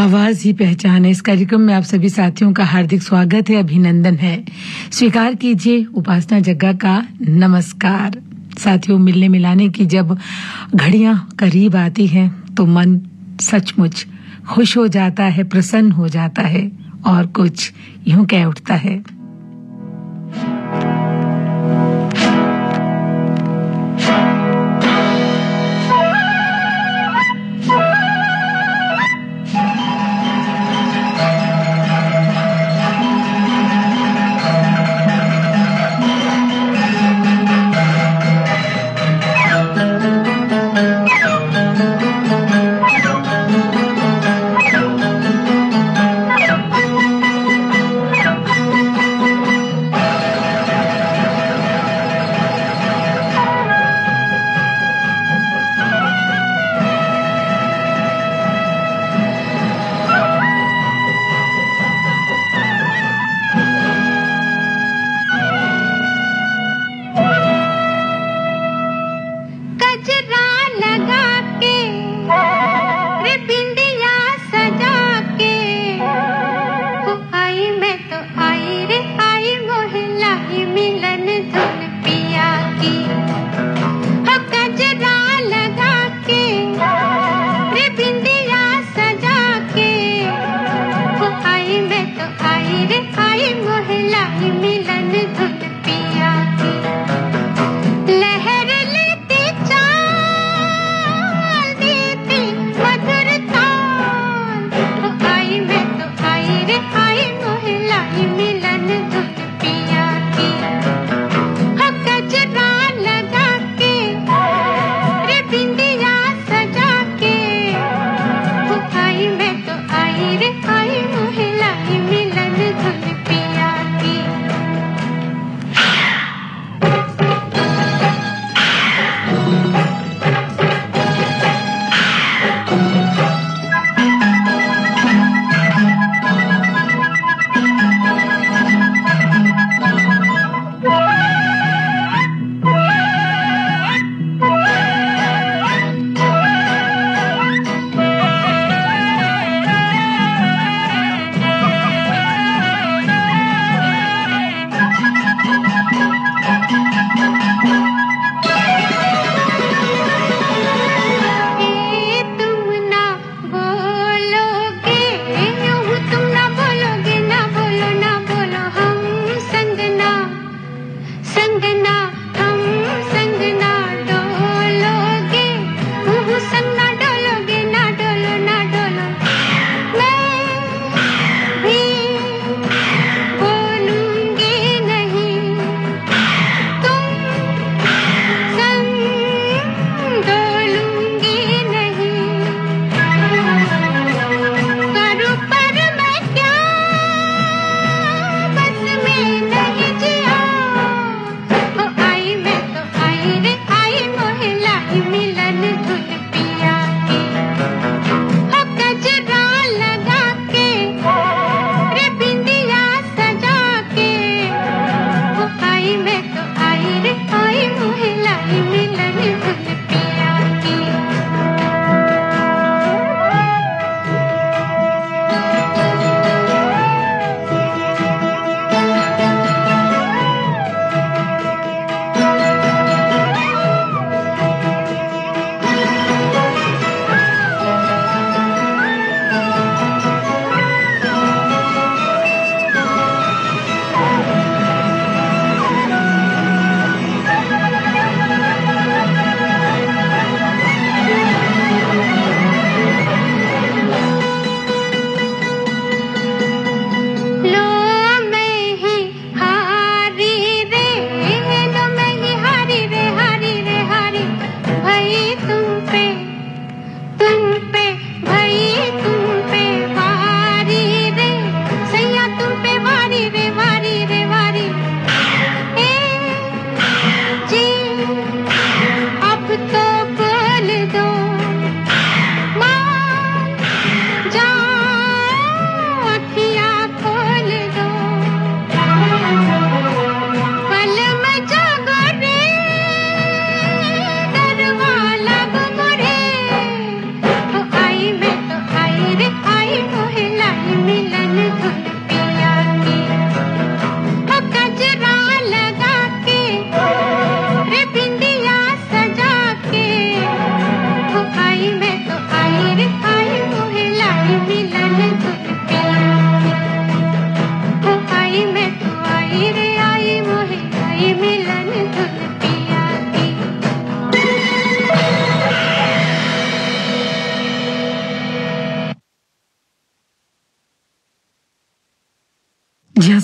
आवाज़ ही पहचान है। इस कार्यक्रम में आप सभी साथियों का हार्दिक स्वागत है, अभिनंदन है। स्वीकार कीजिए, उपासना जग्गा का नमस्कार। साथियों, मिलने मिलाने की जब घड़ियाँ करीब आती हैं तो मन सचमुच खुश हो जाता है, प्रसन्न हो जाता है और कुछ यूँ कह उठता है।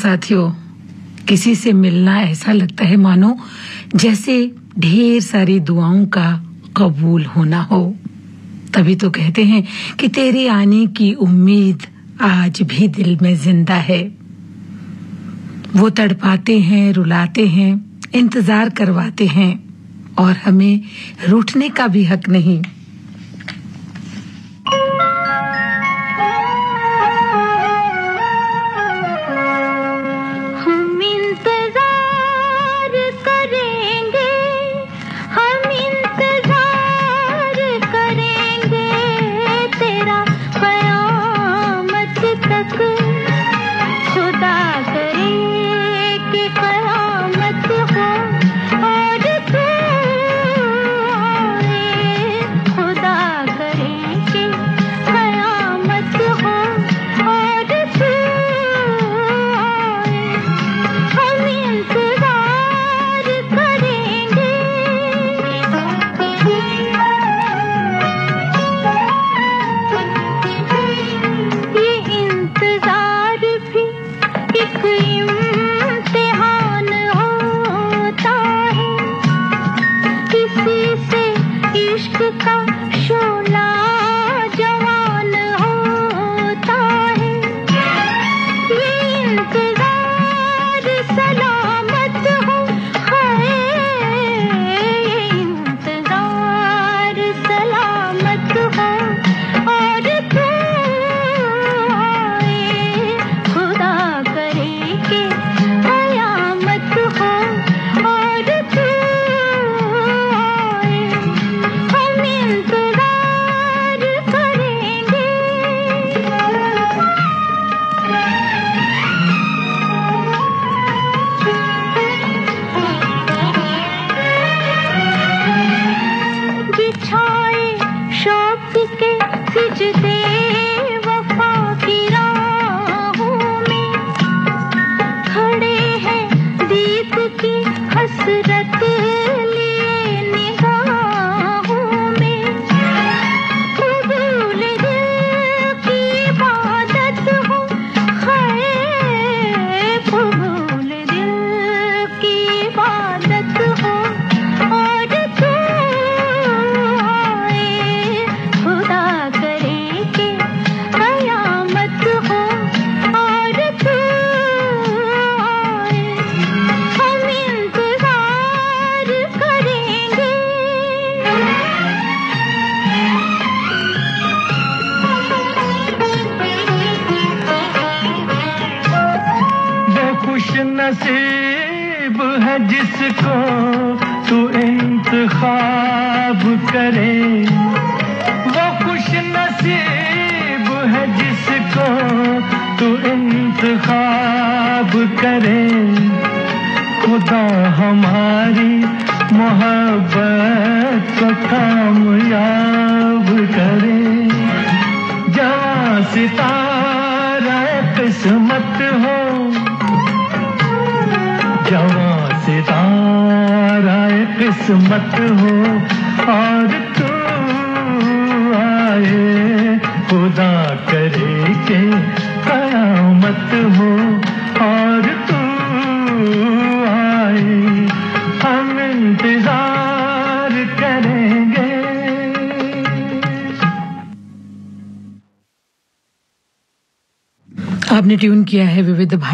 साथियों, किसी से मिलना ऐसा लगता है मानो जैसे ढेर सारी दुआओं का कबूल होना हो। तभी तो कहते हैं कि तेरे आने की उम्मीद आज भी दिल में ज़िंदा है। वो तड़पाते हैं, रुलाते हैं, इंतज़ार करवाते हैं और हमें रूठने का भी हक नहीं।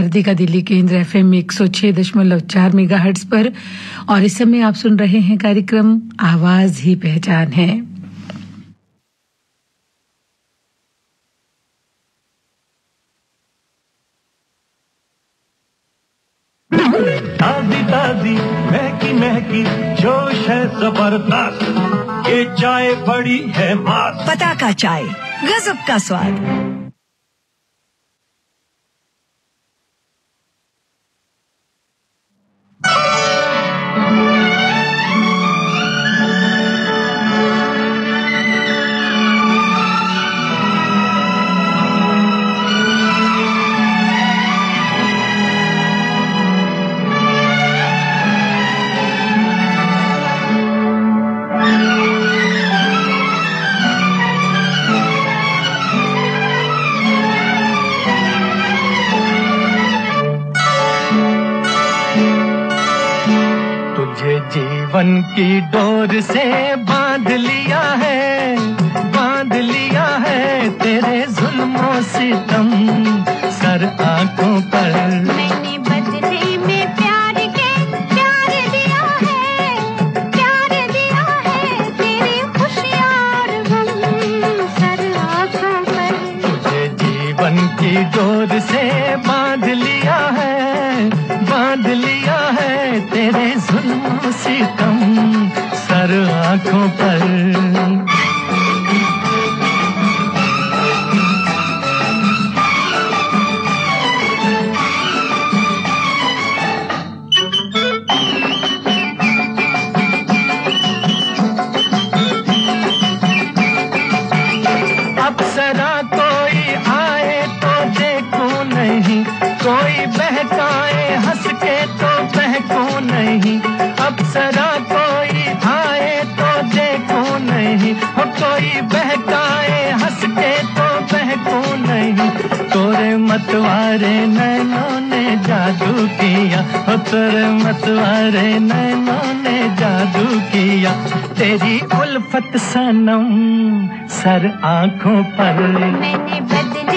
भारती का दिल्ली केंद्र एफ़ एम एक सौ छह दशमलव चार मेगा हर्ट्स पर। और इस समय आप सुन रहे हैं कार्यक्रम आवाज़ ही पहचान है। ताजी ताजी महकी महकी जोश है ज़बरदस्त। ये चाय बड़ी है मात पता का चाय गजब का स्वाद। Yeah. जीवन की डोर से बाँध लिया है बाँध लिया है तेरे जुल्मों से तम सर आँखों पर मैंने बदले में प्यार के प्यार दिया है प्यार दिया है तेरी खुशियाँ गम। सर आँखों पर तुझे जीवन की डोर से बाँध लिया है बाँध लिया है तेरे जुल्म से कम सर आँखों पर। अप्सरा कोई आए तो देखूँ नहीं, हो कोई बहकाए हंस के तो बहकूं नहीं। तोरे मतवारे नैनों ने जादू किया, हो तोरे मतवारे नैनों ने जादू किया। तेरी उल्फत सनम सर आँखों पर। मैंने बदले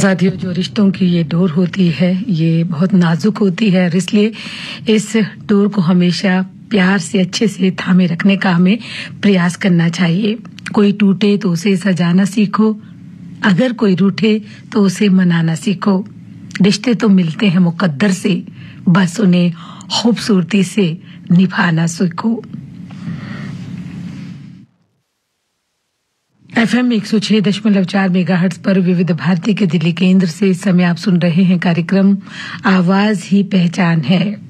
साथियों जो रिश्तों की ये डोर होती है, ये बहुत नाजुक होती है और इसलिए इस डोर को हमेशा प्यार से, अच्छे से थामे रखने का हमें प्रयास करना चाहिए। कोई टूटे तो उसे सजाना सीखो, अगर कोई रूठे तो उसे मनाना सीखो। रिश्ते तो मिलते हैं मुकद्दर से, बस उन्हें खूबसूरती से निभाना सीखो। एफ़ एम एक सौ छह दशमलव चार मेगा हर्ट्स पर विविध भारती के दिल्ली केंद्र से इस समय आप सुन रहे हैं कार्यक्रम आवाज़ ही पहचान है।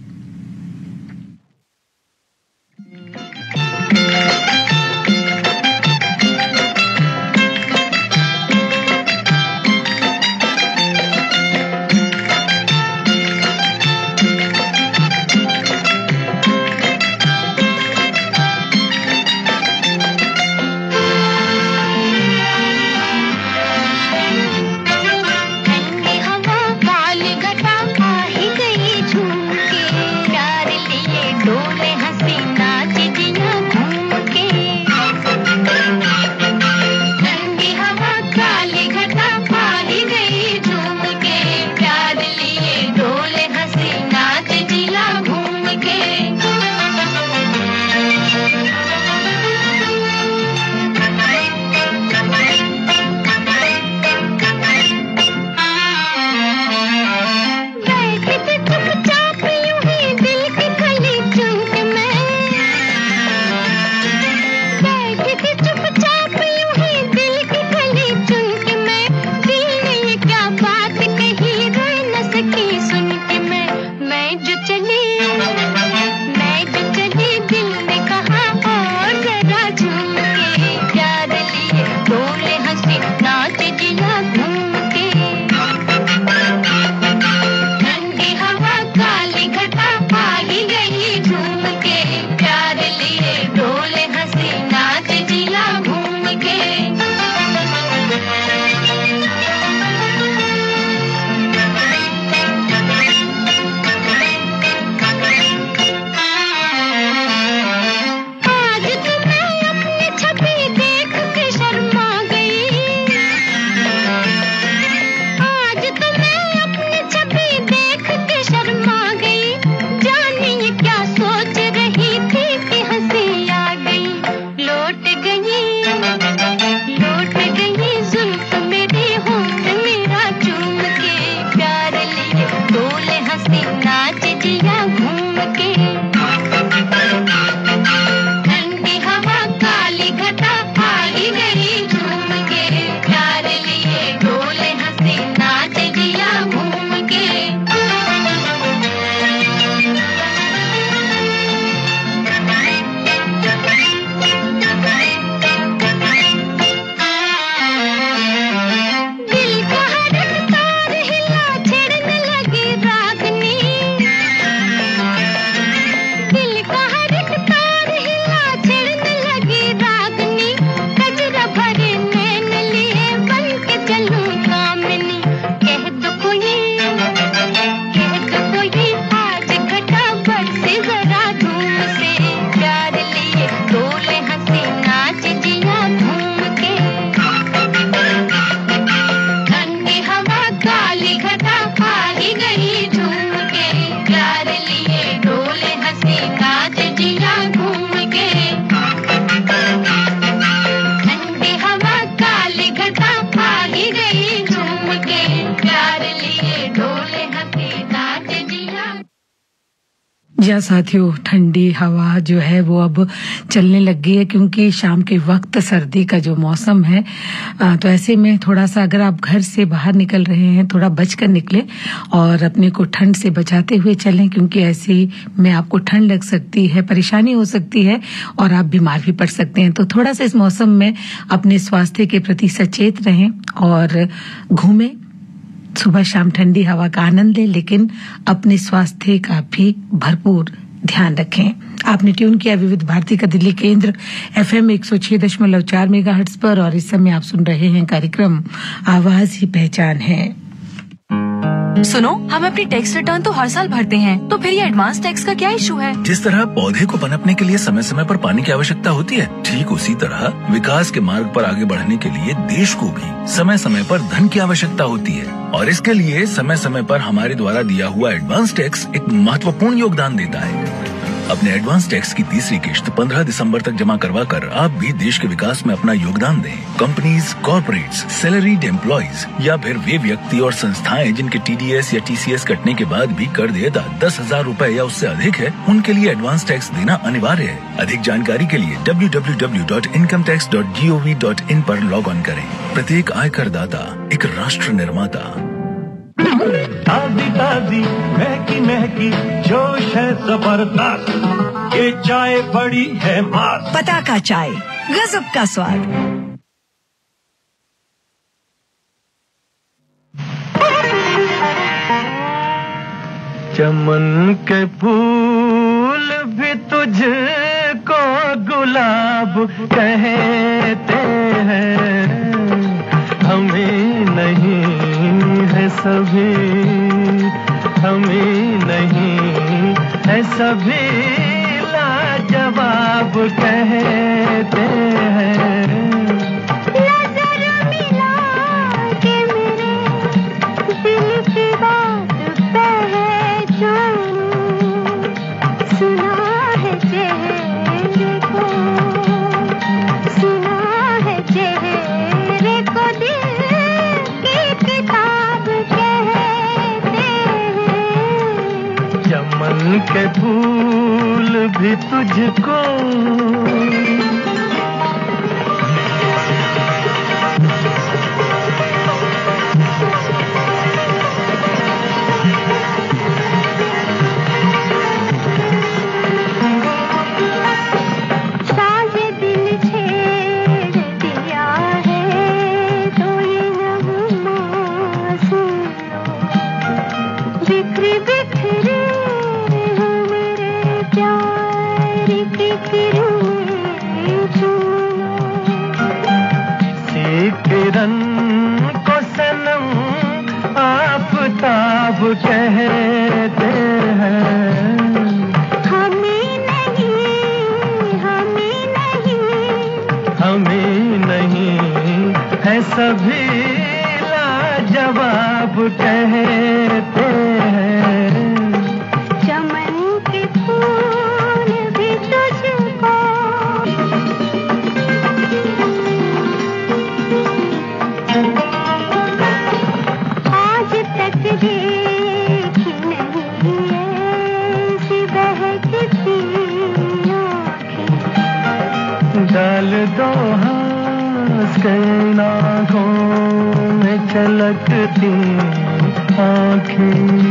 साथियों, ठंडी हवा जो है वो अब चलने लग गई है क्योंकि शाम के वक्त सर्दी का जो मौसम है तो ऐसे में थोड़ा सा अगर आप घर से बाहर निकल रहे हैं, थोड़ा बच कर निकले और अपने को ठंड से बचाते हुए चलें क्योंकि ऐसे में आपको ठंड लग सकती है, परेशानी हो सकती है और आप बीमार भी पड़ सकते हैं। तो थोड़ा सा इस मौसम में अपने स्वास्थ्य के प्रति सचेत रहें और घूमें। सुबह शाम ठंडी हवा का आनंद लें, लेकिन अपने स्वास्थ्य का भी भरपूर ध्यान रखें। आपने ट्यून किया विविध भारती का दिल्ली केंद्र एफ़ एम एक सौ छह दशमलव चार मेगा पर, और इस समय आप सुन रहे हैं कार्यक्रम आवाज़ ही पहचान है। सुनो, हम अपनी टैक्स रिटर्न तो हर साल भरते हैं तो फिर ये एडवांस टैक्स का क्या इशू है? जिस तरह पौधे को पनपने के लिए समय समय पर पानी की आवश्यकता होती है, ठीक उसी तरह विकास के मार्ग पर आगे बढ़ने के लिए देश को भी समय समय पर धन की आवश्यकता होती है। और इसके लिए समय समय पर हमारे द्वारा दिया हुआ एडवांस टैक्स एक महत्वपूर्ण योगदान देता है। अपने एडवांस टैक्स की तीसरी किश्त 15 दिसंबर तक जमा करवा कर आप भी देश के विकास में अपना योगदान दें। कंपनीज़ कॉर्पोरेट्स सैलरीड एम्प्लॉयज़ या फिर वे व्यक्ति और संस्थाएँ जिनके टीडीएस या टीसीएस कटने के बाद भी कर देयता दस हज़ार रूपए या उससे अधिक है, उनके लिए एडवांस टैक्स देना अनिवार्य है। अधिक जानकारी के लिए www.incometax.gov.in पर लॉग ऑन करें। प्रत्येक आयकर दाता एक राष्ट्र निर्माता। ताजी ताजी महकी महकी जोश है ज़बरदस्त। ये चाय बड़ी है मस्त पता का चाय गजब का स्वाद। चमन के फूल भी तुझको गुलाब कहते हैं। हमें नहीं सभी हमें नहीं। है सभी लाजवाब कहते हैं। के फूल भी तुझको कहते के आँखों में छलकती आँखें।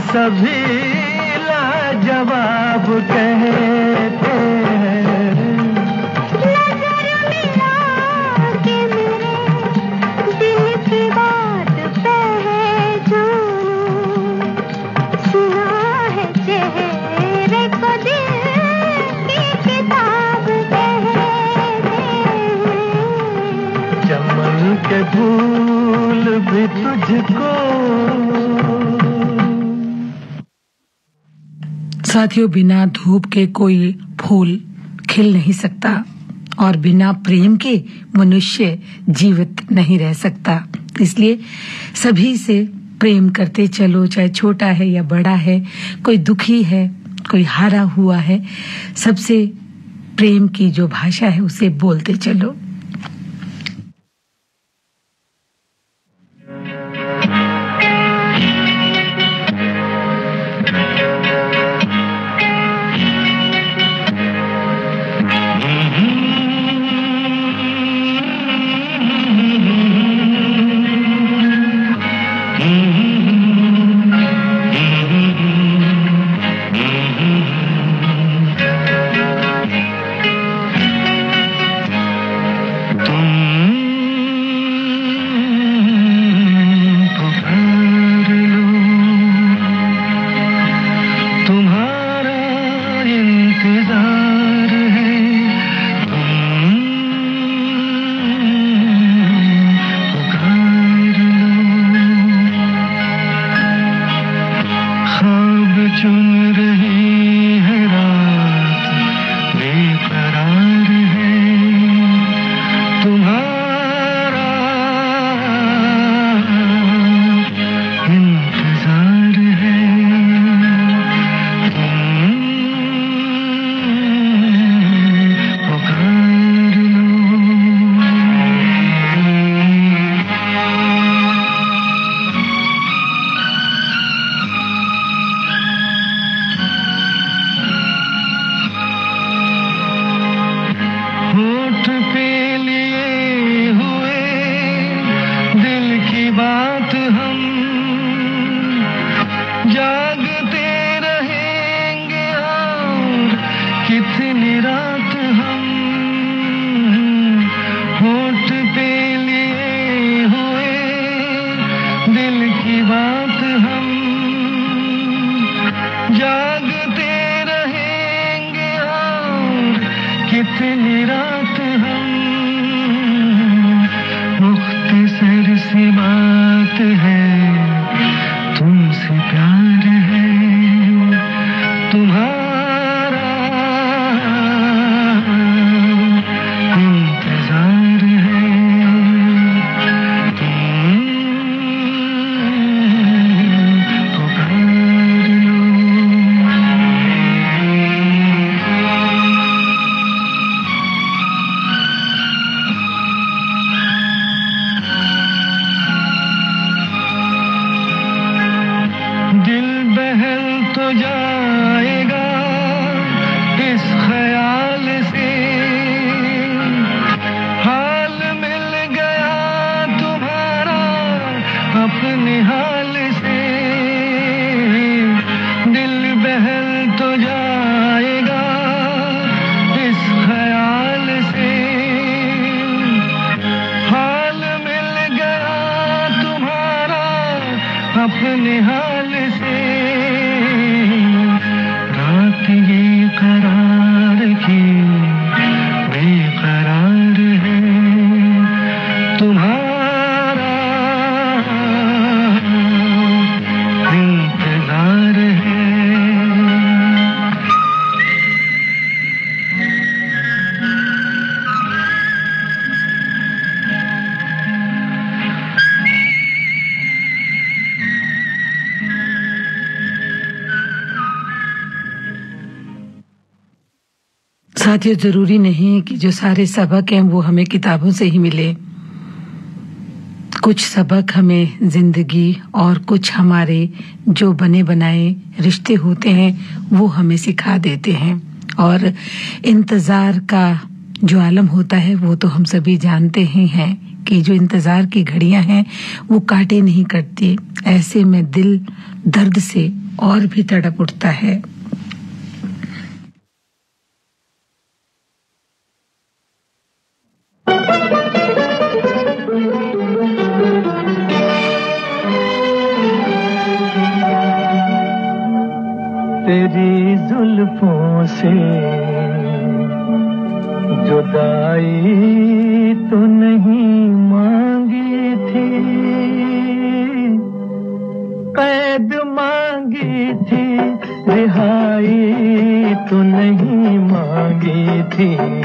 सभी लाजवाब कहते साथियों, बिना धूप के कोई फूल खिल नहीं सकता और बिना प्रेम के मनुष्य जीवित नहीं रह सकता। इसलिए सभी से प्रेम करते चलो, चाहे छोटा है या बड़ा है, कोई दुखी है, कोई हारा हुआ है, सबसे प्रेम की जो भाषा है, उसे बोलते चलो। बात हम जागते रहेंगे और कितनी रात हम मुख्तसर सी बात है। साथियों ज़रूरी नहीं कि जो सारे सबक हैं वो हमें किताबों से ही मिले। कुछ सबक हमें ज़िंदगी और कुछ हमारे जो बने बनाए रिश्ते होते हैं, वो हमें सिखा देते हैं। और इंतज़ार का जो आलम होता है, वो तो हम सभी जानते ही हैं कि जो इंतज़ार की घड़ियाँ हैं, वो काटे नहीं कटती। ऐसे में दिल दर्द से और भी तड़प उठता है। मांगी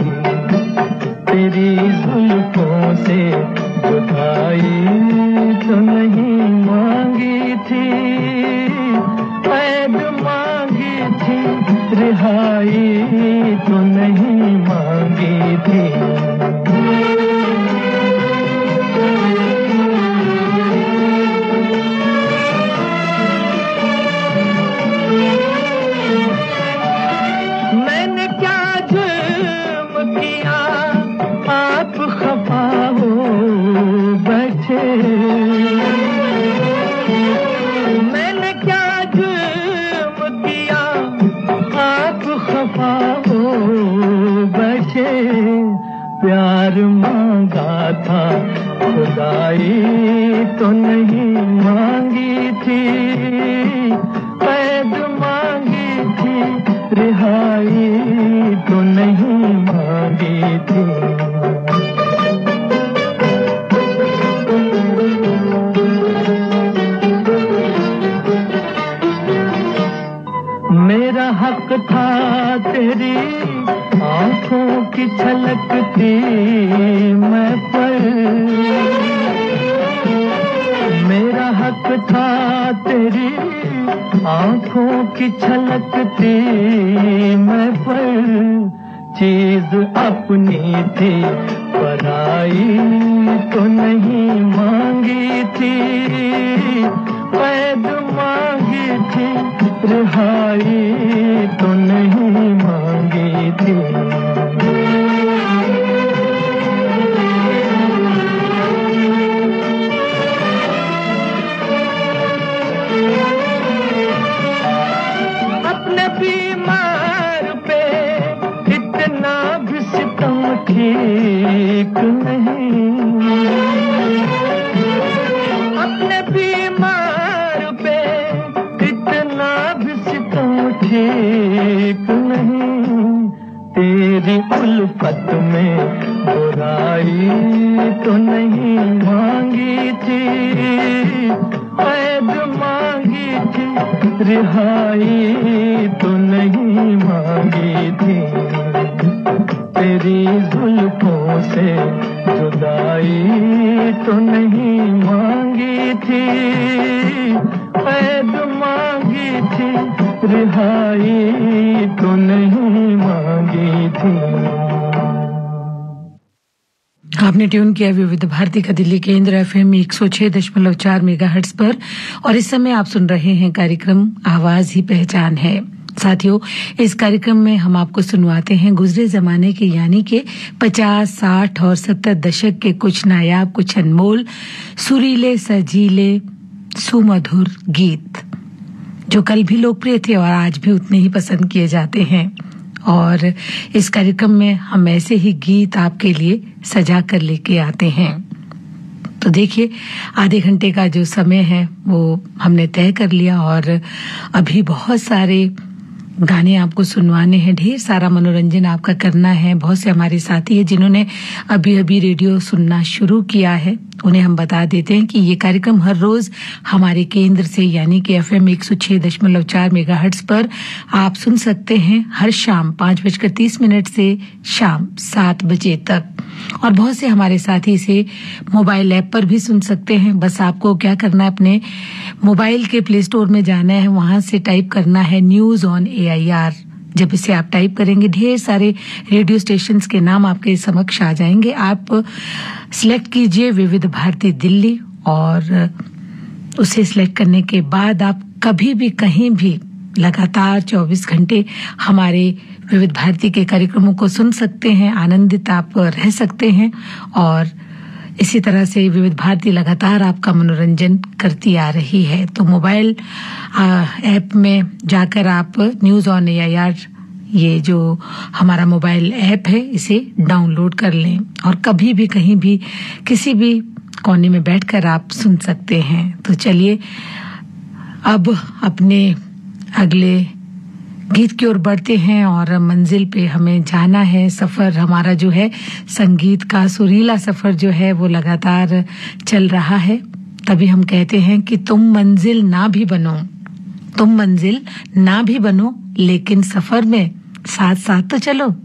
रिहाई तो नहीं मांगी थी। आपने ट्यून किया विविध भारती का दिल्ली केंद्र एफ़ एम एक सौ छह दशमलव चार मेगा पर और इस समय आप सुन रहे हैं कार्यक्रम आवाज़ ही पहचान है। साथियों इस कार्यक्रम में हम आपको सुनवाते हैं गुजरे जमाने के यानी के 50, 60 और 70 दशक के कुछ नायाब कुछ अनमोल सुरीले सजीले सुमधुर गीत। जो कल भी लोकप्रिय थे और आज भी उतने ही पसंद किए जाते हैं। और इस कार्यक्रम में हम ऐसे ही गीत आपके लिए सजा कर लेके आते हैं। तो देखिए, आधे घंटे का जो समय है, वो हमने तय कर लिया और अभी बहुत सारे गाने आपको सुनवाने हैं, ढेर सारा मनोरंजन आपका करना है। बहुत से हमारे साथी हैं जिन्होंने अभी अभी रेडियो सुनना शुरू किया है। उन्हें हम बता देते हैं कि ये कार्यक्रम हर रोज हमारे केंद्र से, यानी कि एफ़ एम एक सौ छह दशमलव चार मेगा पर आप सुन सकते हैं हर शाम पाँच बजकर तीस मिनट से शाम सात बजे तक। और बहुत से हमारे साथी इसे मोबाइल ऐप पर भी सुन सकते हैं। बस आपको क्या करना है, अपने मोबाइल के प्ले स्टोर में जाना है, वहाँ से टाइप करना है न्यूज़ ऑन ए जब इसे आप टाइप करेंगे, ढेर सारे रेडियो स्टेशंस के नाम आपके समक्ष आ जाएँगे। आप सिलेक्ट कीजिए विविध भारती दिल्ली और उसे सिलेक्ट करने के बाद आप कभी भी कहीं भी लगातार 24 घंटे हमारे विविध भारती के कार्यक्रमों को सुन सकते हैं, आनंदित आप रह सकते हैं और इसी तरह से विविध भारती लगातार आपका मनोरंजन करती आ रही है। तो मोबाइल ऐप में जाकर आप न्यूज़ ऑन ए ये जो हमारा मोबाइल ऐप है, इसे डाउनलोड कर लें। और कभी भी, कहीं भी, किसी भी कोने में बैठकर आप सुन सकते हैं। तो चलिए, अब अपने अगले गीत की ओर बढ़ते हैं और मंजिल पे हमें जाना है सफ़र हमारा जो है, संगीत का सुरीला सफ़र जो है, वो लगातार चल रहा है। तभी हम कहते हैं कि तुम मंजिल ना भी बनो, तुम मंजिल ना भी बनो, लेकिन सफ़र में साथ साथ तो चलो।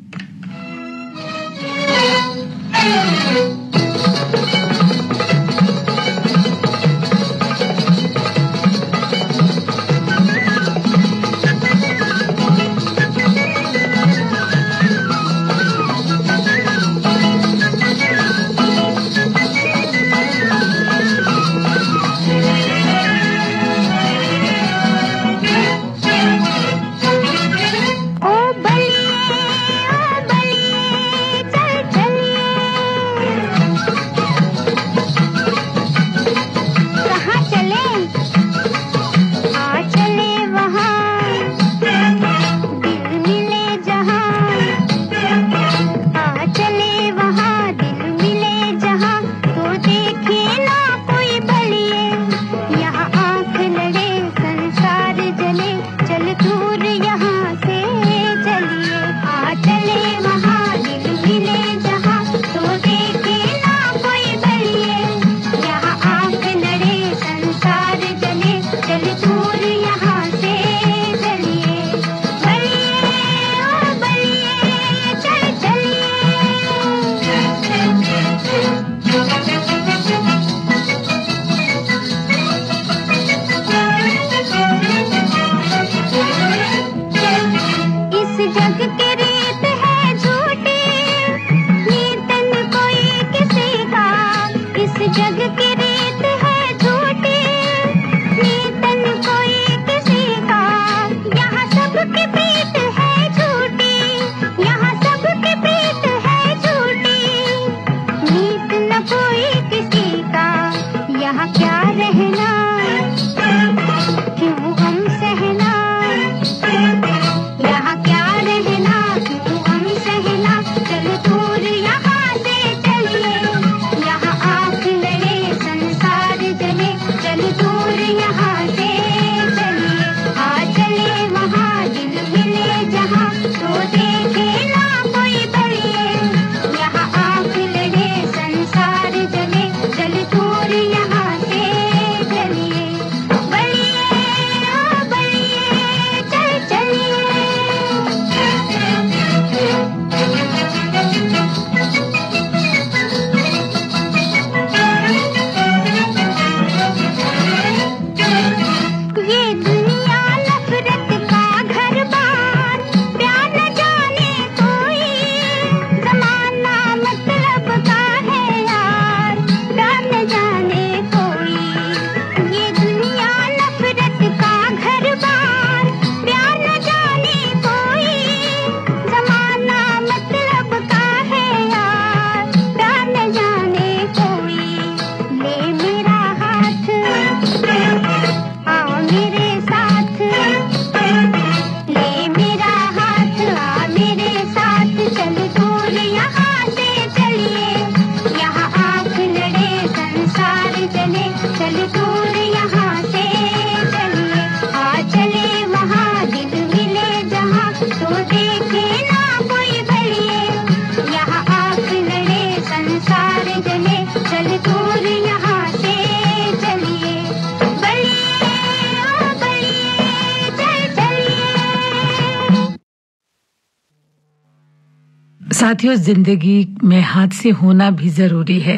साथियों, ज़िंदगी में हाथ से होना भी ज़रूरी है,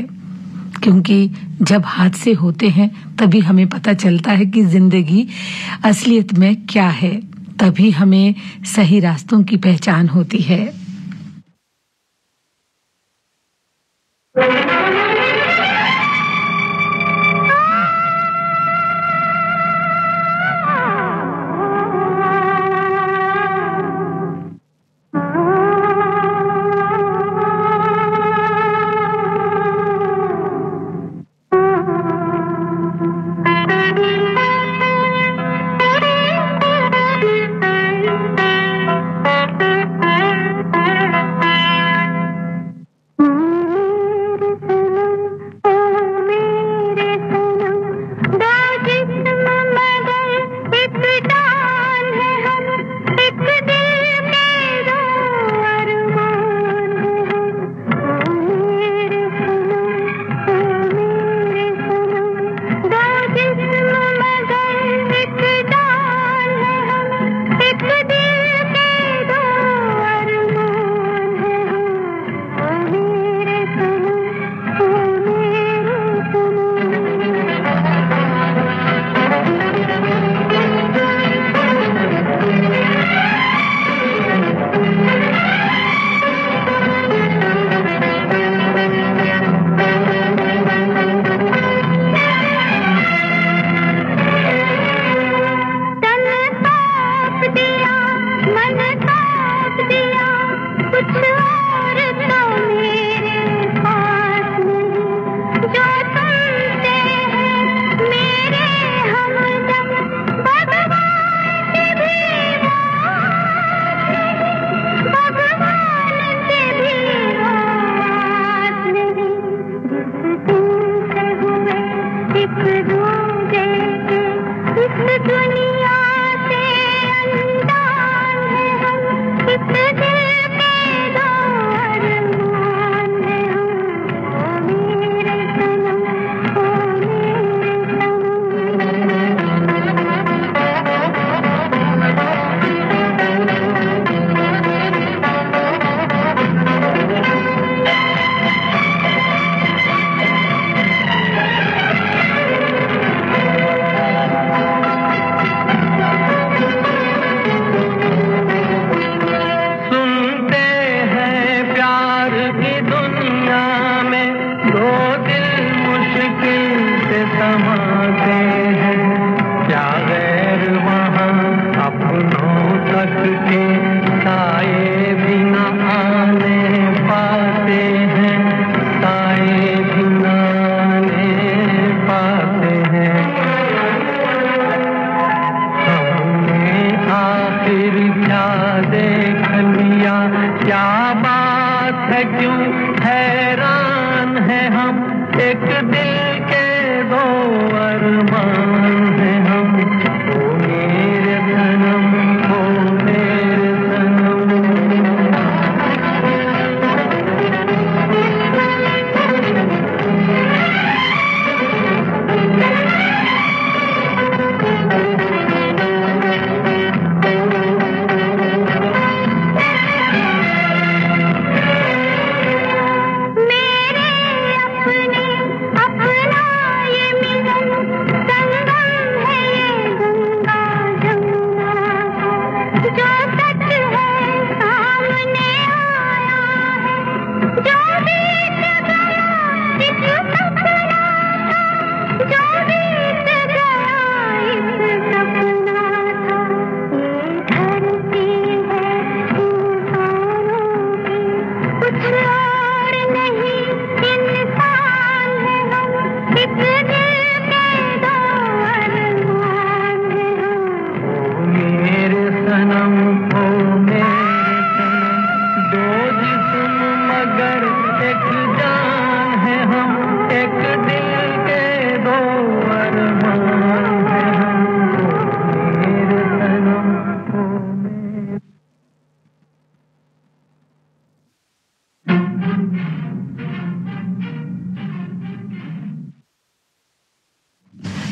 क्योंकि जब हाथ से होते हैं, तभी हमें पता चलता है कि ज़िंदगी असलियत में क्या है। तभी हमें सही रास्तों की पहचान होती है।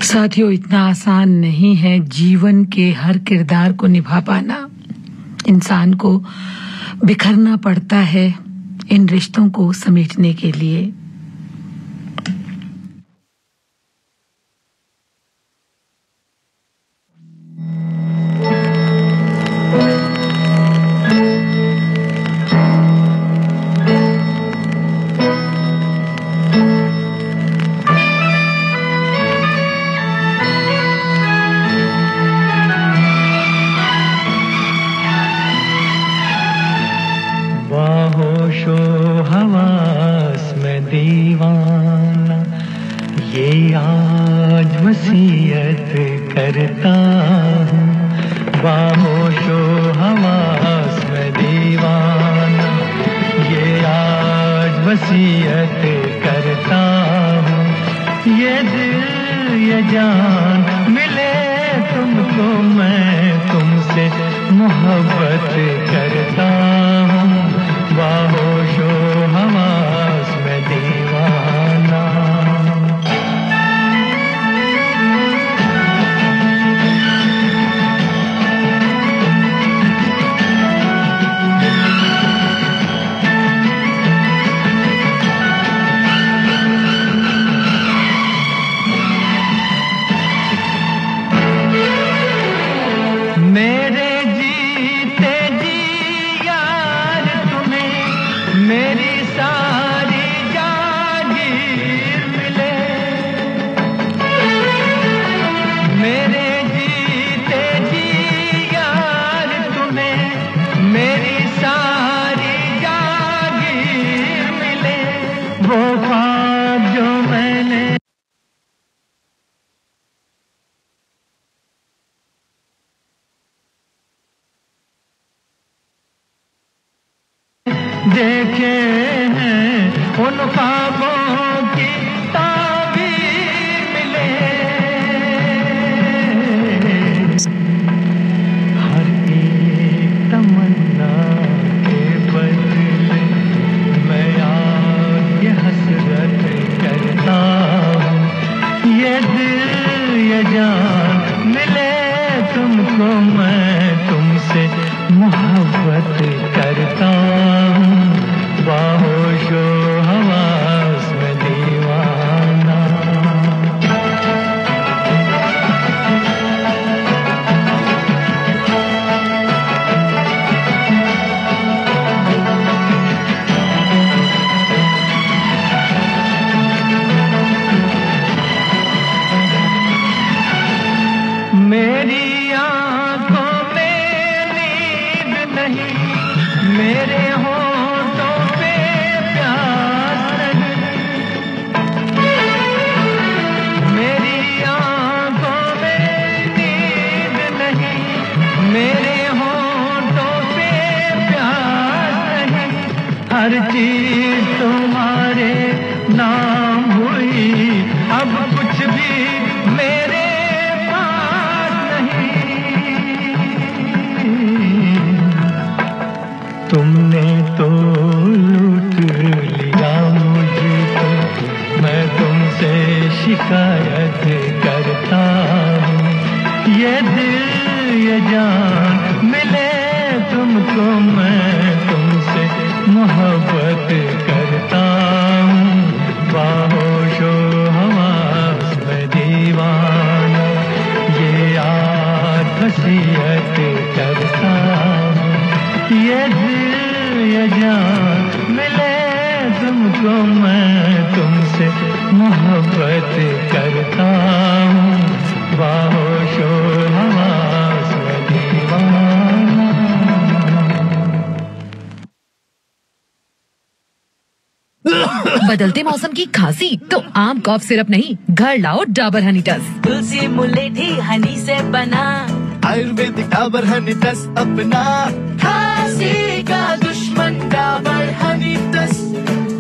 साथियों, इतना आसान नहीं है जीवन के हर किरदार को निभा पाना। इंसान को बिखरना पड़ता है इन रिश्तों को समेटने के लिए। बदलते खांसी तो आम कॉफ सिरप नहीं घर लाओ डाबर हनी टस। तुलसी मुलेठी हनी से बना। आयुर्वेदिक डाबर हनी टस अपना। खांसी का दुश्मन डाबर हनी टस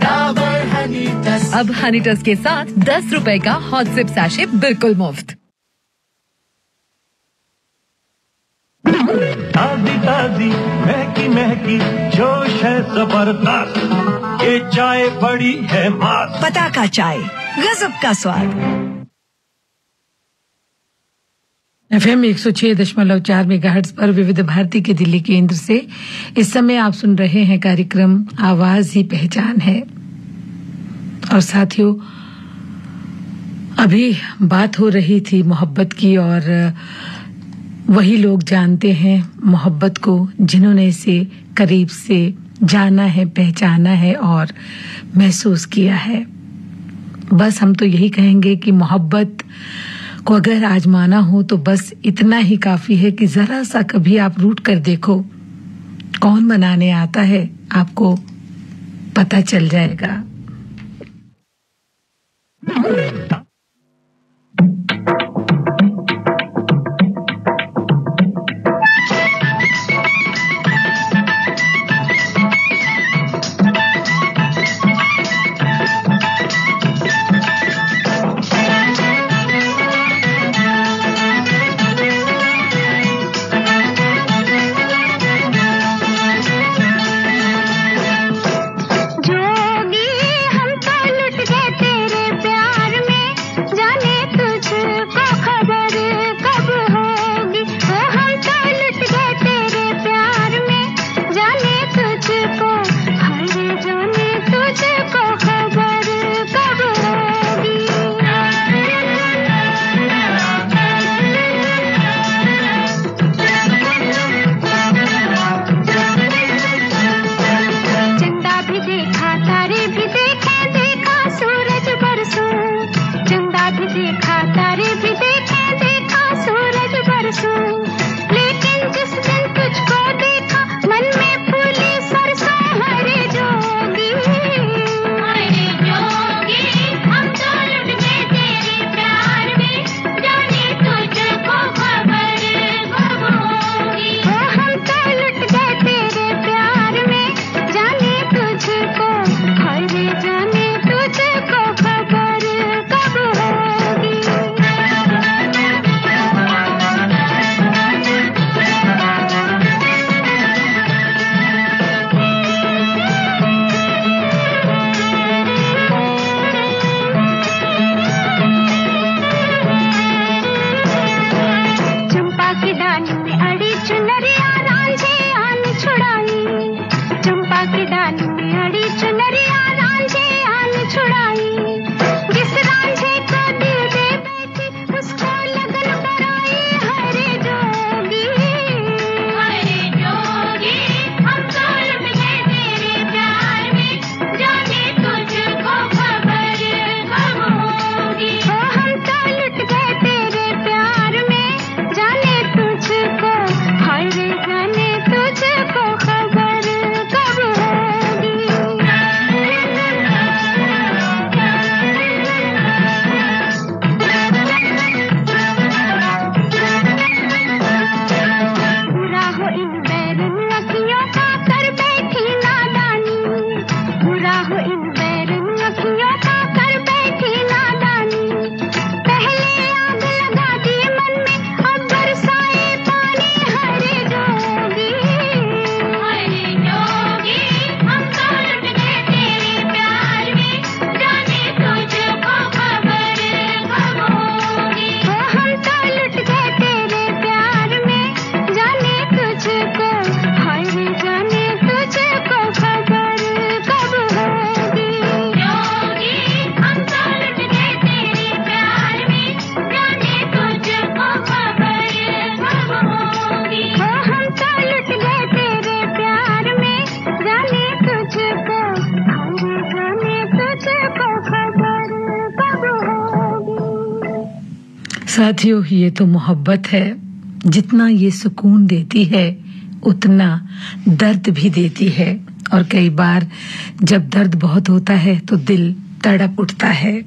डाबर हनी टस। अब हनी टस के साथ दस रुपए का हॉट सिप सैशे बिल्कुल मुफ़्त। का चाय। गजब का स्वाद। एफ़ एम एक सौ छह दशमलव चार मेगा पर विविध भारती के दिल्ली केंद्र से इस समय आप सुन रहे हैं कार्यक्रम आवाज़ ही पहचान है। और साथियों, अभी बात हो रही थी मोहब्बत की और वही लोग जानते हैं मोहब्बत को जिन्होंने इसे करीब से जाना है, पहचाना है और महसूस किया है। बस हम तो यही कहेंगे कि मोहब्बत को अगर आजमाना हो तो बस इतना ही काफ़ी है कि जरा सा कभी आप रूट कर देखो, कौन मनाने आता है, आपको पता चल जाएगा। साथियों, ये तो मोहब्बत है। जितना ये सुकून देती है, उतना दर्द भी देती है। और कई बार जब दर्द बहुत होता है तो दिल तड़प उठता है।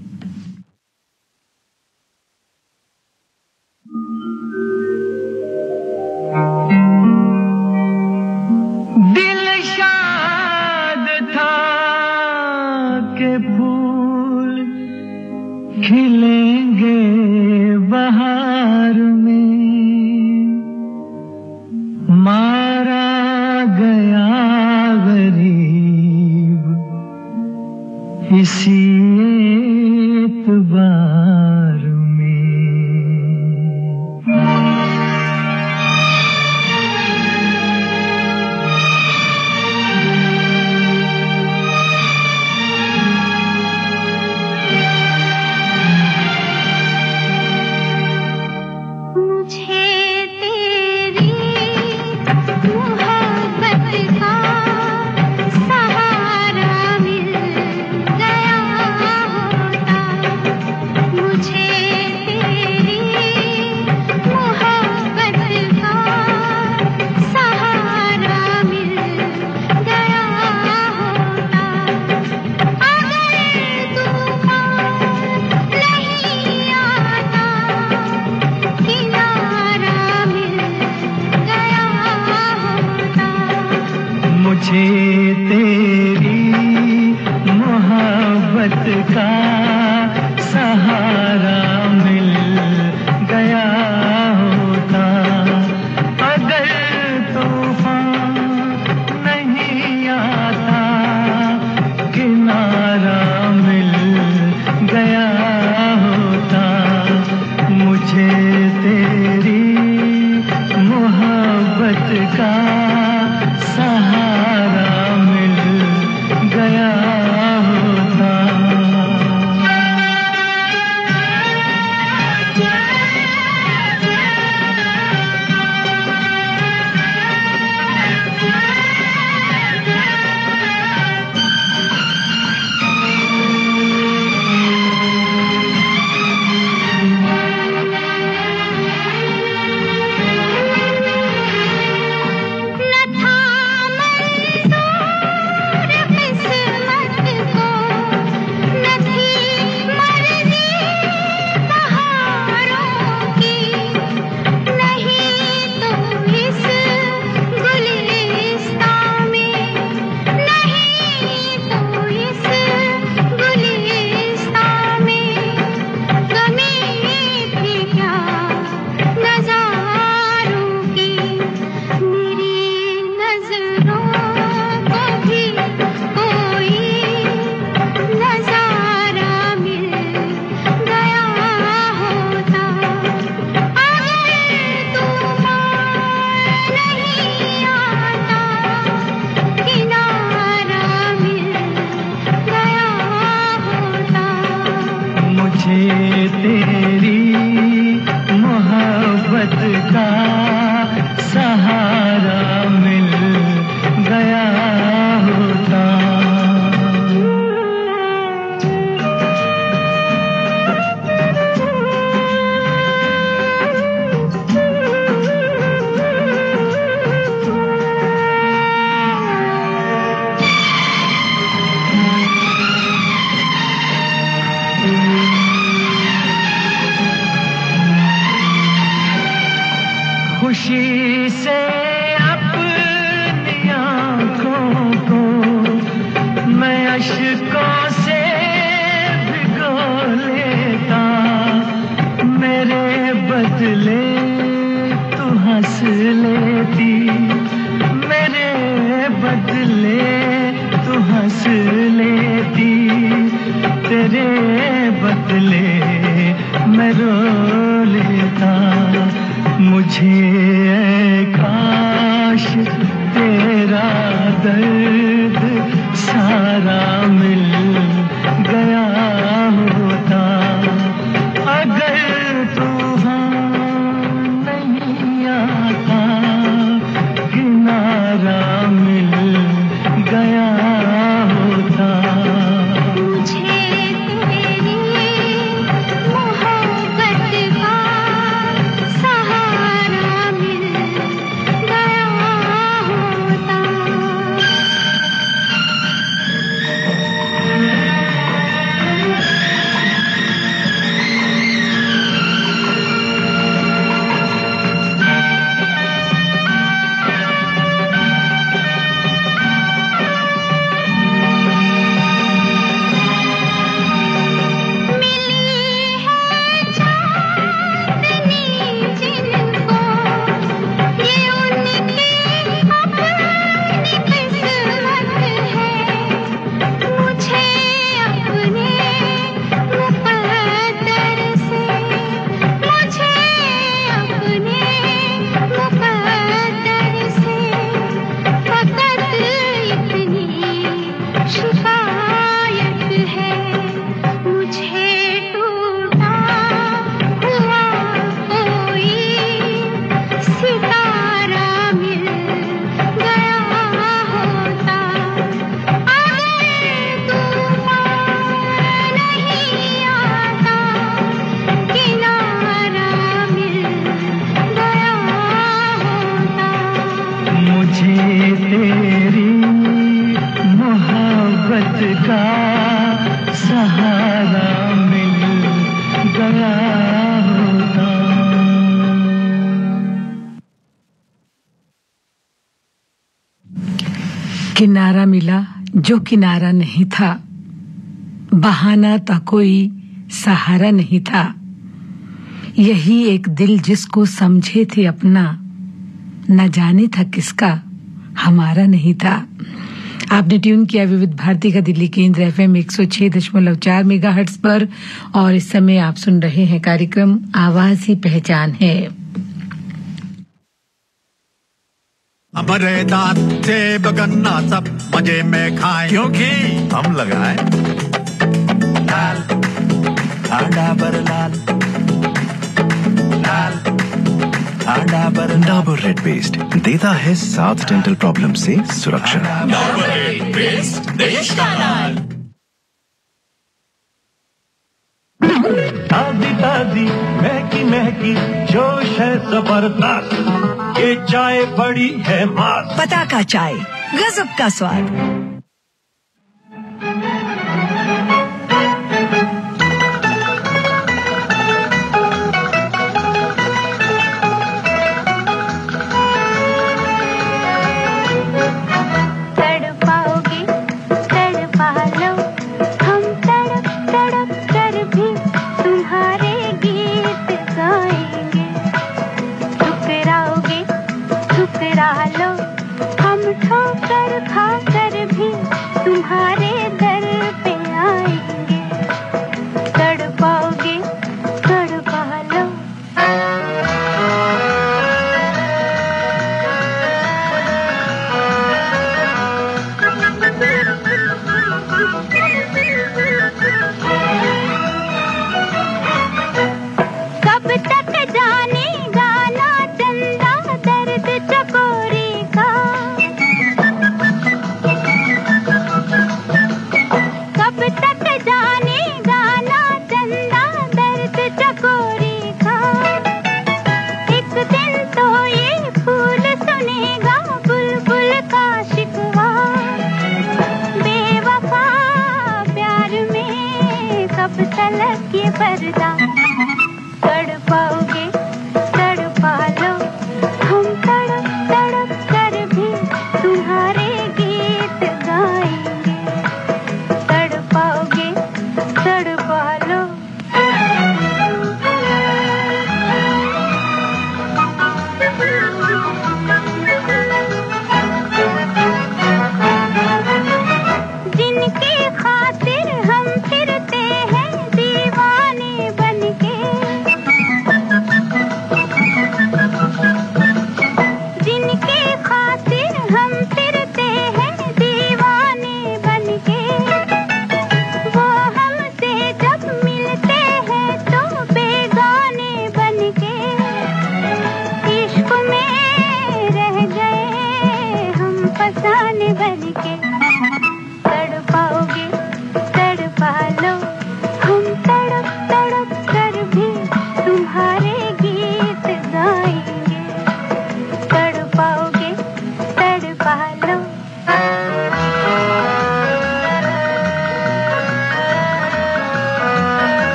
कहा बदले मैं रो लेता। मुझे काश तेरा दर्द सारा जो किनारा नहीं था, बहाना था कोई सहारा नहीं था। यही एक दिल जिसको समझे थे अपना, न जाने था किसका, हमारा नहीं था। आपने ट्यून किया विविध भारती का दिल्ली केंद्र एफ़ एम एक सौ छह दशमलव चार मेगा पर, और इस समय आप सुन रहे हैं कार्यक्रम आवाज़ ही पहचान है। हमारे दांत से बगन्ना सब मज़े में खाएँ। क्योंकि हम लगाए लाल आडा बर लाल। लाल आडा बर डाबर रेड पेस्ट देता है सात डेंटल प्रॉब्लम से सुरक्षा। डाबर रेड पेस्ट देश का लाल। ताजी ताजी महकी महकी जोश है ज़बरदस्त ये चाय बड़ी है मात। पता का चाय गजब का स्वाद।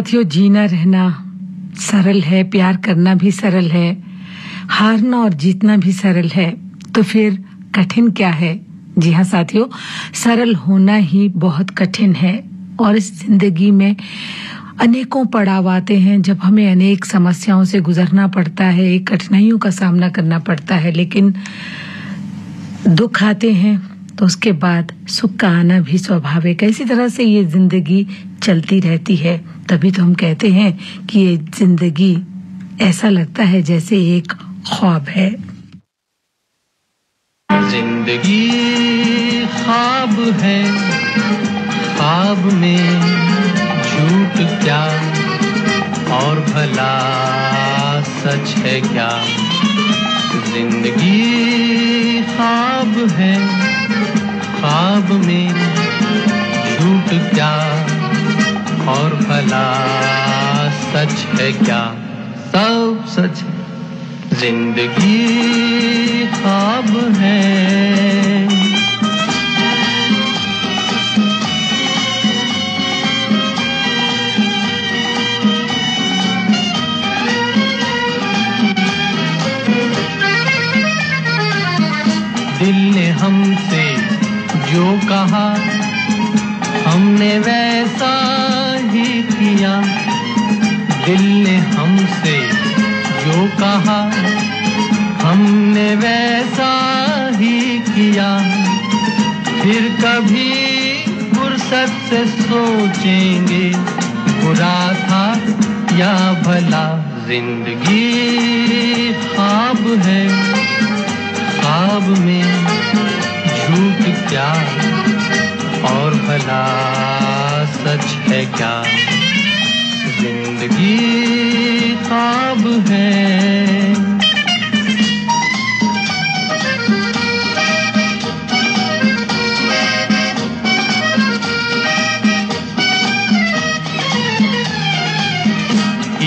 साथियों, जीना रहना सरल है, प्यार करना भी सरल है, हारना और जीतना भी सरल है। तो फिर कठिन क्या है? जी हाँ साथियों, सरल होना ही बहुत कठिन है और इस ज़िंदगी में अनेकों पड़ाव आते हैं जब हमें अनेक समस्याओं से गुजरना पड़ता है, एक कठिनाइयों का सामना करना पड़ता है, लेकिन दुख आते हैं तो उसके बाद सुख का आना भी स्वाभाविक है। इसी तरह से ये ज़िंदगी चलती रहती है। तभी तो हम कहते हैं कि ये ज़िंदगी ऐसा लगता है जैसे एक ख्वाब है। ज़िंदगी ख्वाब है, ख्वाब में झूठ क्या और भला सच है क्या? ज़िंदगी ख्वाब है, ख्वाब में झूठ क्या और भला सच है क्या? सब सच ज़िंदगी ख्वाब है। दिल ने हमसे जो कहा, हमने वैसा किया दिल ने हमसे जो कहा, हमने वैसा ही किया। फिर कभी फुर्सत से सोचेंगे, बुरा था या भला। ज़िंदगी ख्वाब है, ख्वाब में झूठ क्या? और भला सच है क्या? ज़िंदगी ख्वाब है।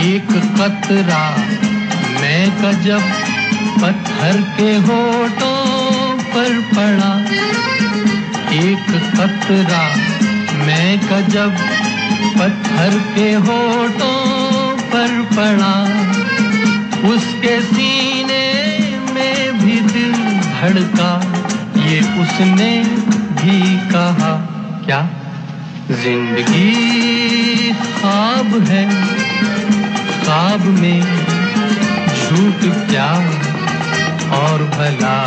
एक कतरा मैं कजब पत्थर के होठों पर पड़ा। एक कतरा मैं कजब पत्थर के होठों पर पड़ा। उसके सीने में भी दिल धड़का। ये उसने भी कहा। क्या? ज़िंदगी ख्वाब है। ख्वाब में झूठ क्या? और भला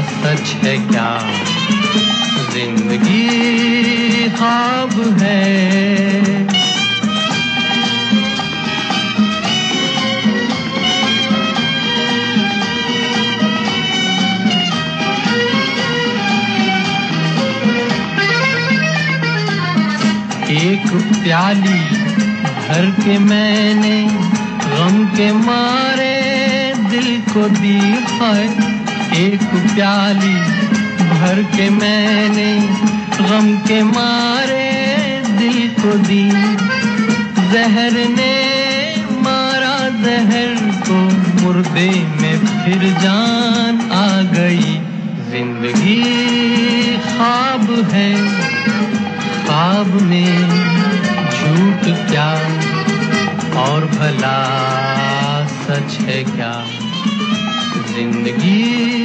सच है क्या? ज़िंदगी ख्वाब है। एक प्याली भर के मैंने गम के मारे दिल को दी है। एक प्याली भर के मैंने गम के मारे दिल को दी। जहर ने मारा जहर को, मुर्दे में फिर जान आ गई। ज़िंदगी ख्वाब है, ख्वाब में झूठ क्या? और भला सच है क्या? ज़िंदगी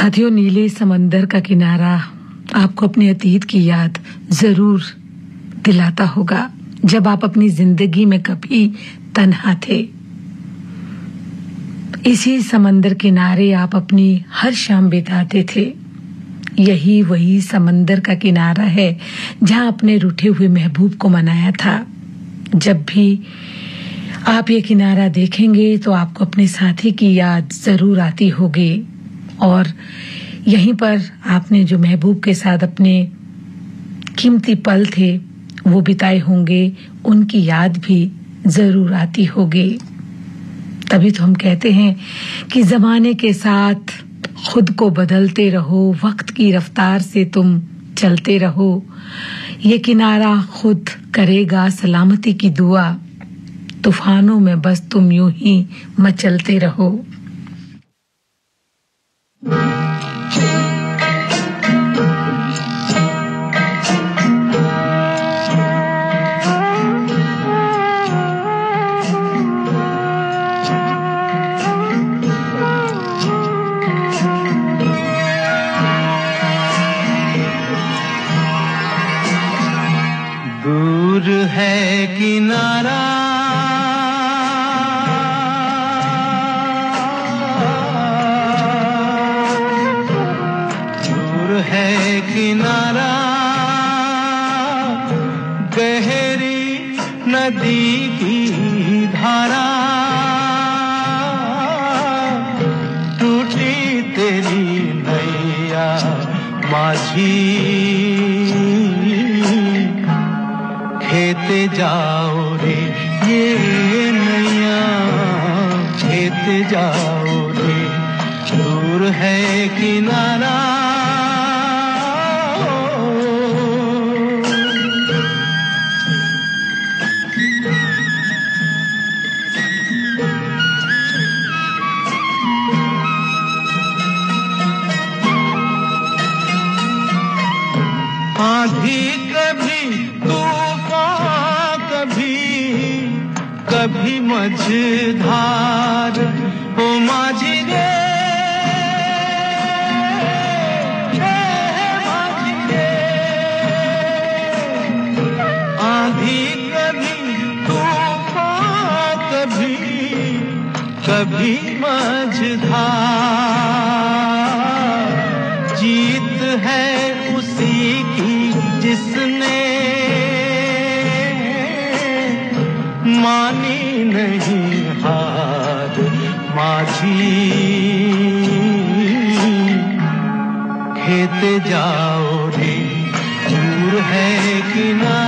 साथियों, नीले समंदर का किनारा आपको अपने अतीत की याद ज़रूर दिलाता होगा। जब आप अपनी ज़िंदगी में कभी तन्हा थे, इसी समंदर किनारे आप अपनी हर शाम बिताते थे। यही वही समंदर का किनारा है, जहाँ अपने रूठे हुए महबूब को मनाया था। जब भी आप ये किनारा देखेंगे तो आपको अपने साथी की याद ज़रूर आती होगी। और यहीं पर आपने जो महबूब के साथ अपने कीमती पल थे, वो बिताए होंगे, उनकी याद भी ज़रूर आती होगी। तभी तो हम कहते हैं कि जमाने के साथ खुद को बदलते रहो, वक्त की रफ्तार से तुम चलते रहो। ये किनारा खुद करेगा सलामती की दुआ, तूफानों में बस तुम यूँ ही मचलते रहो। दूर है किनारा नहीं खेते जाओ रे ये नैया। खेते जाओ रे दूर है किनारा जाओ रे दूर है कि ना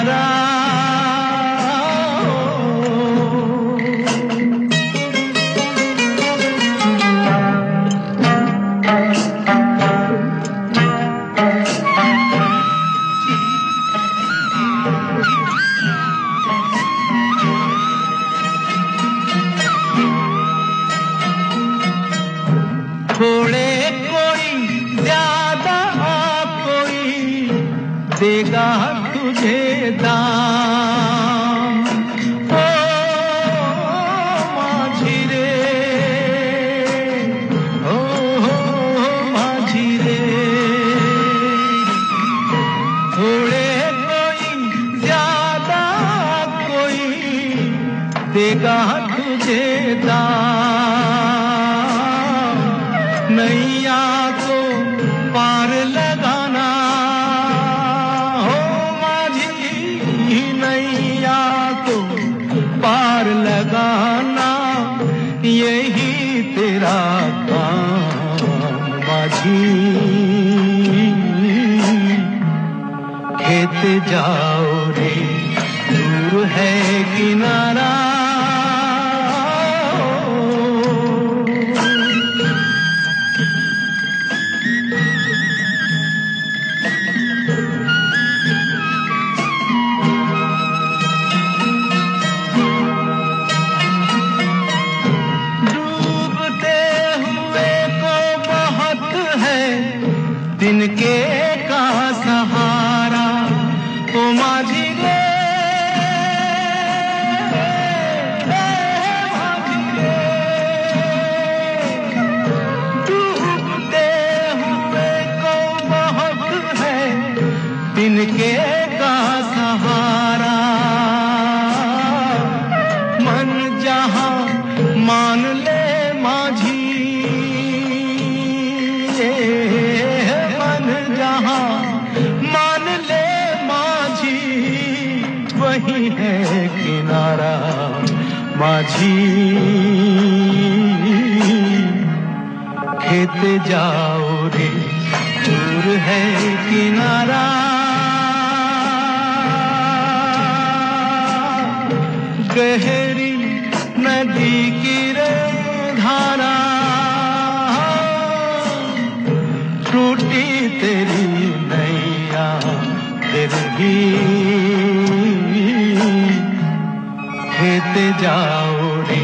जाओ रे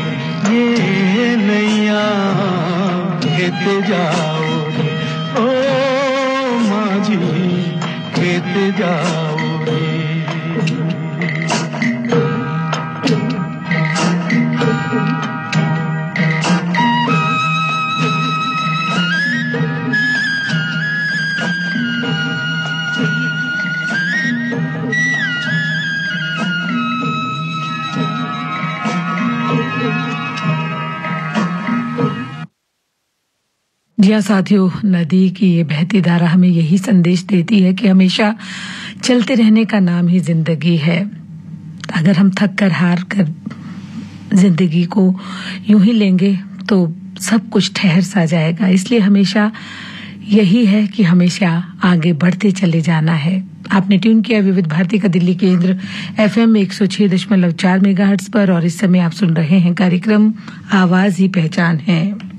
ये नैया कहते जाओ। जी हाँ साथियों, नदी की ये बहती धारा हमें यही संदेश देती है कि हमेशा चलते रहने का नाम ही ज़िंदगी है। अगर हम थक कर हार कर ज़िंदगी को यूँ ही लेंगे तो सब कुछ ठहर सा जाएगा। इसलिए हमेशा यही है कि हमेशा आगे बढ़ते चले जाना है। आपने ट्यून किया विविध भारती का दिल्ली केंद्र एफएम 106.4 मेगाहर्ट्ज पर, और इस समय आप सुन रहे हैं कार्यक्रम आवाज़ ही पहचान है।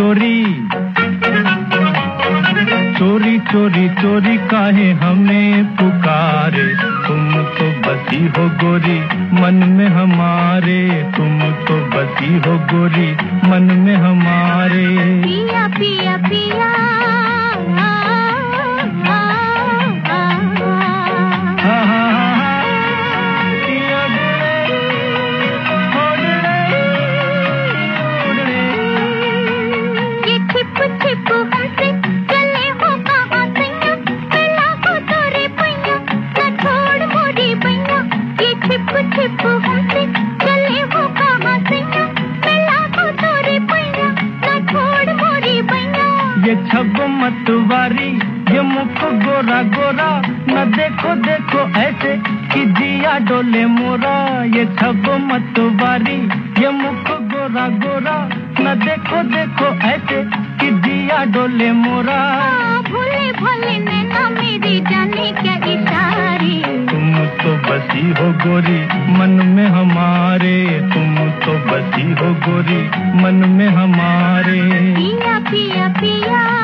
चोरी। चोरी चोरी चोरी काहे हमें पुकारे? तुम तो बसी हो गोरी, मन में हमारे। तुम तो बसी हो गोरी, मन में हमारे। पिया पिया पिया। देखो देखो ऐसे डोले मोरा। ये ये मुख गोरा गोरा। न देखो देखो ऐसे डोले मोरा। हाँ, भोले भोले नैना मेरी जाने क्या इशारे। तो बसी हो गोरी, मन में हमारे, तुम तो बसी हो गोरी, मन में हमारे। पिया पिया पिया।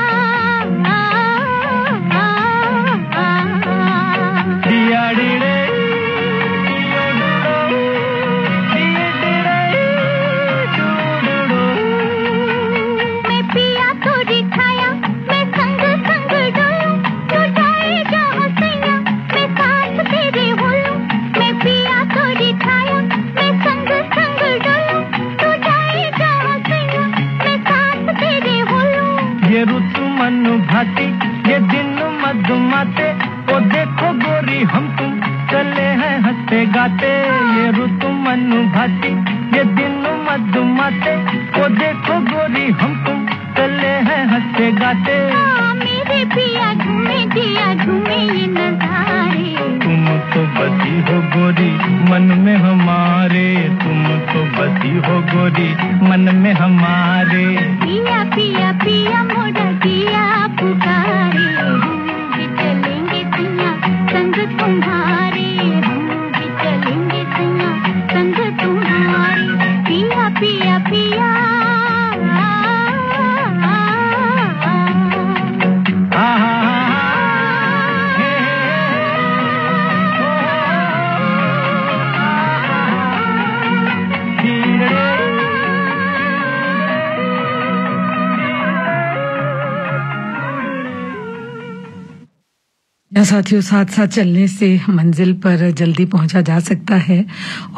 साथियों साथ साथ चलने से मंजिल पर जल्दी पहुँचा जा सकता है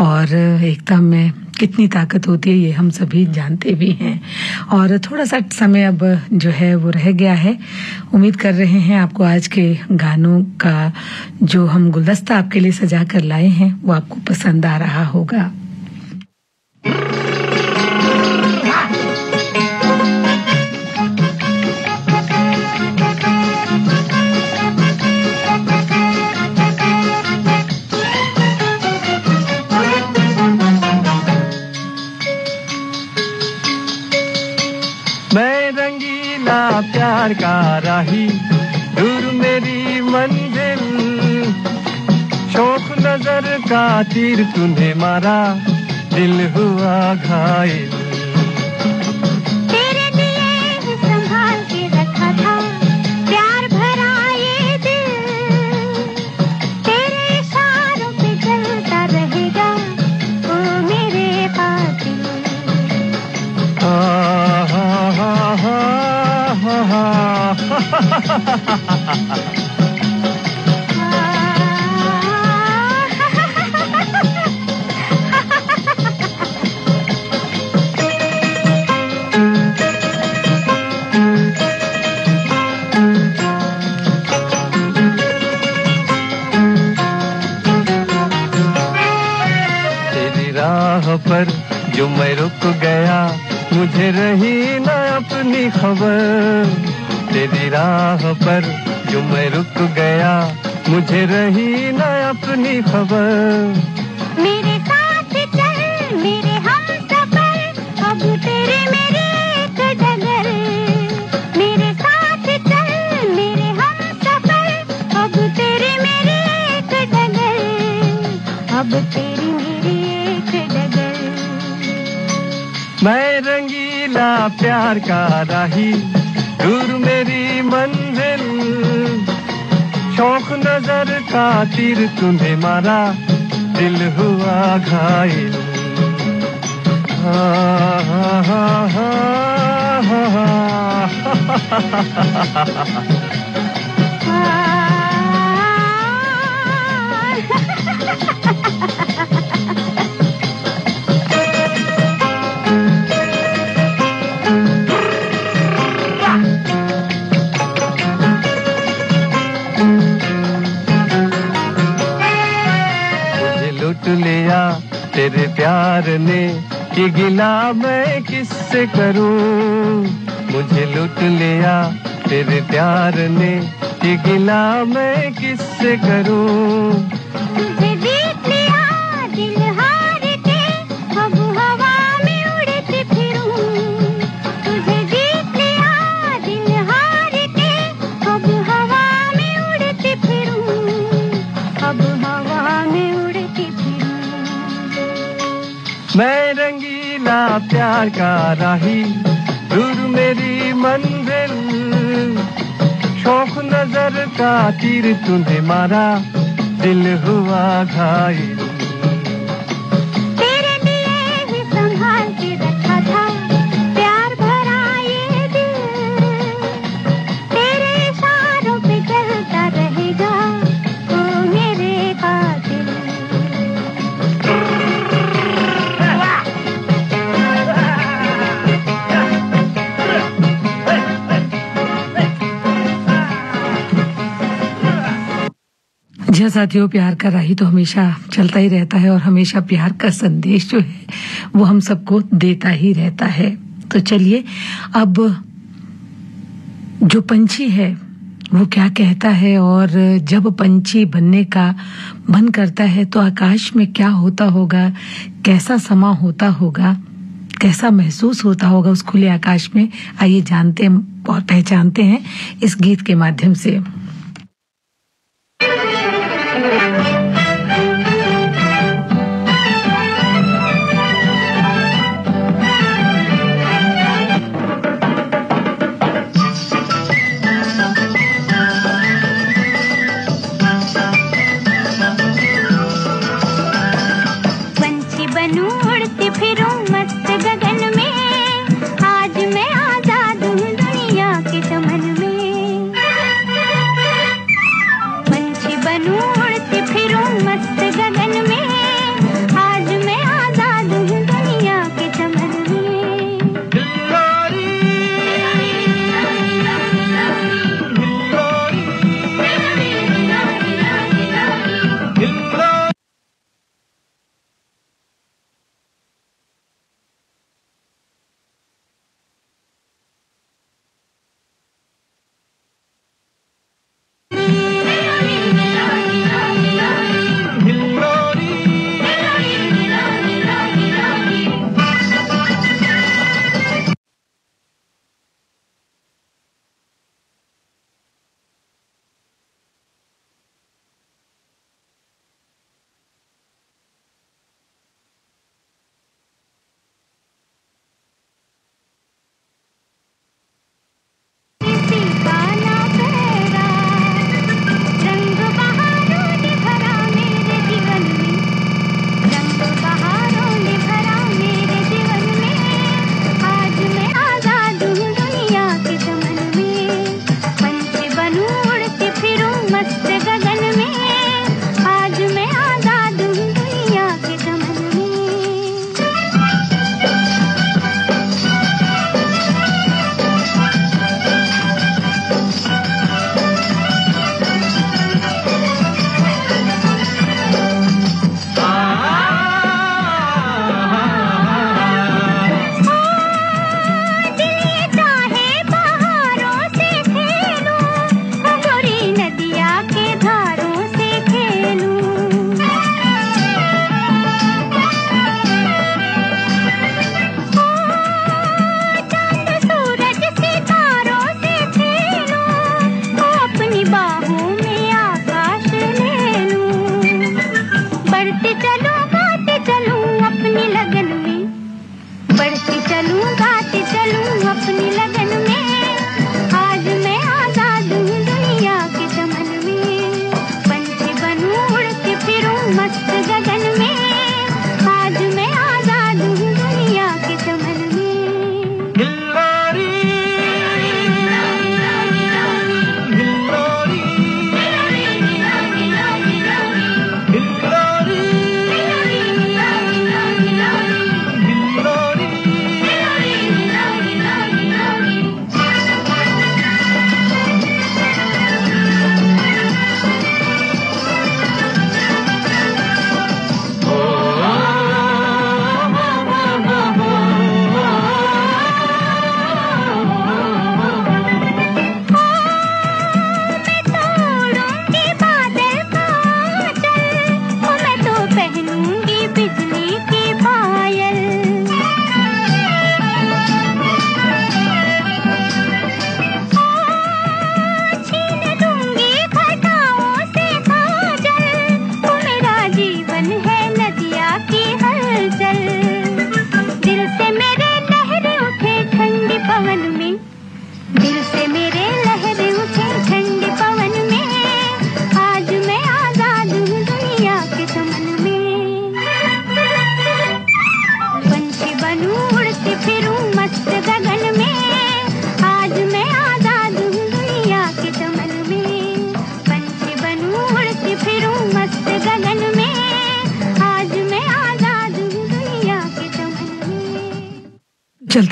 और एकता में कितनी ताकत होती है, ये हम सभी जानते भी हैं। और थोड़ा सा समय अब जो है, वो रह गया है। उम्मीद कर रहे हैं आपको आज के गानों का जो हम गुलदस्ता आपके लिए सजा कर लाए हैं, वो आपको पसंद आ रहा होगा। तीर तूने मारा दिल हुआ घायल तेरे लिए संभाल के रखा था प्यार भरा ये दिल तेरे इशारों पे चलता रहेगा ओ मेरे कातिल हा, हा, हा, हा, हा, हा, हा, प्यार ही दूर मेरी मंजिल शौक नज़र का तीर तुम्हें मारा दिल हुआ घायल हाँ, हाँ, हाँ, हाँ, हाँ, तेरे प्यार ने ये गिला मैं किससे करूँ? मुझे लुट लिया तेरे प्यार ने ये गिला मैं किससे करूँ? प्यार का राही। दूर मेरी मंजिल। शौक नज़र का तीर तुझे मारा। दिल हुआ घायल। जी साथियों, प्यार का राही तो हमेशा चलता ही रहता है और हमेशा प्यार का संदेश जो है, वो हम सबको देता ही रहता है। तो चलिए, अब जो पंछी है, वो क्या कहता है और जब पंछी बनने का मन करता है तो आकाश में क्या होता होगा, कैसा समा होता होगा, कैसा महसूस होता होगा उस खुले आकाश में आइए जानते और पहचानते हैं इस गीत के माध्यम से। पंछी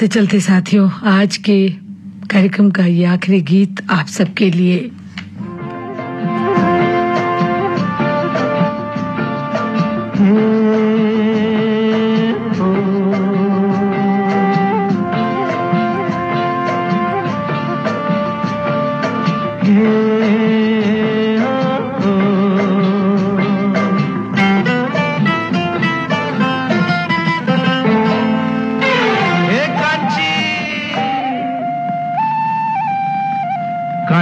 चलते चलते साथियों आज के कार्यक्रम का ये आखिरी गीत आप सबके लिए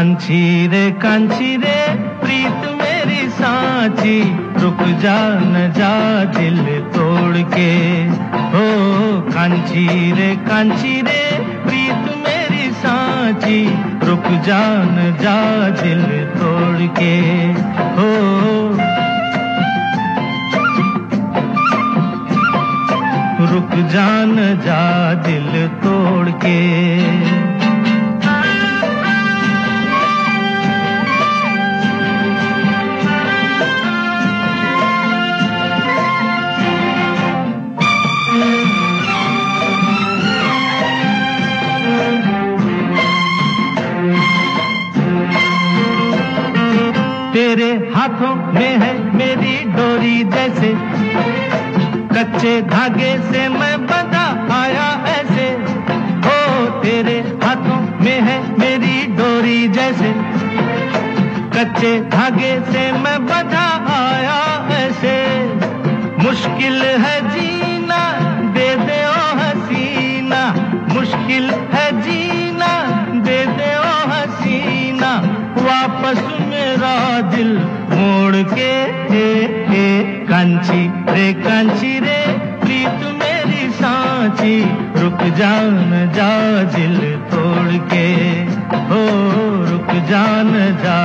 कांची रे कांची रे प्रीत मेरी सांची, रुक जा, न जा दिल तोड़ के। हो कांची रे कांची रे प्रीत मेरी सांची, रुक जा, न जा दिल तोड़ के। हो, रुक जान जा दिल तोड़ के। हाथों में है मेरी डोरी जैसे। कच्चे धागे से मैं बंधा आया ऐसे। हो तेरे हाथों में है मेरी डोरी जैसे। कच्चे धागे से मैं बंधा आया ऐसे। मुश्किल है जीना, दे दे ओ हसीना। मुश्किल है के ए, ए, कंची रे कंची रे प्रीत मेरी सांची रुक जान जा दिल तोड़ के। हो रुक जान जा